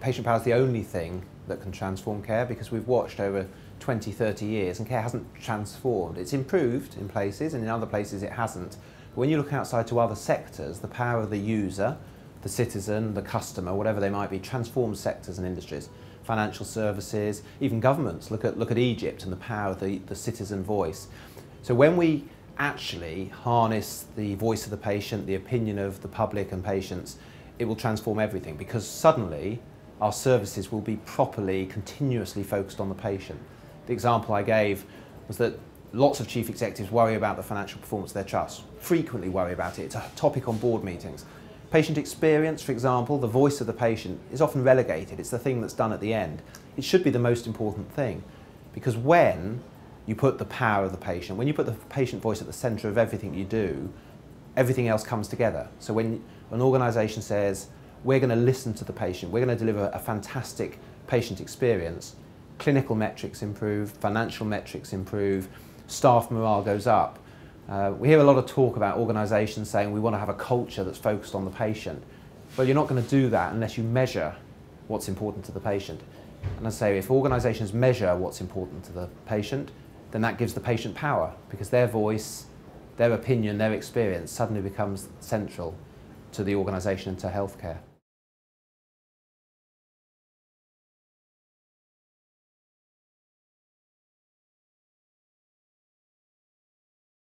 patient power is the only thing that can transform care because we've watched over 20, 30 years and care hasn't transformed. It's improved in places and in other places it hasn't. But when you look outside to other sectors, the power of the user, the citizen, the customer, whatever they might be, transforms sectors and industries. Financial services, even governments. Look at, look at Egypt and the power of the, the citizen voice. So when we actually harness the voice of the patient, the opinion of the public and patients, it will transform everything because suddenly our services will be properly, continuously focused on the patient. The example I gave was that lots of chief executives worry about the financial performance of their trust, frequently worry about it. It's a topic on board meetings. Patient experience, for example, the voice of the patient is often relegated. It's the thing that's done at the end. It should be the most important thing because when you put the power of the patient, when you put the patient voice at the centre of everything you do, everything else comes together. So when an organisation says, we're going to listen to the patient, we're going to deliver a fantastic patient experience, clinical metrics improve, financial metrics improve, staff morale goes up. Uh, we hear a lot of talk about organisations saying we want to have a culture that's focused on the patient. But you're not going to do that unless you measure what's important to the patient. And I say if organisations measure what's important to the patient, then that gives the patient power because their voice, their opinion, their experience suddenly becomes central to the organisation and to healthcare.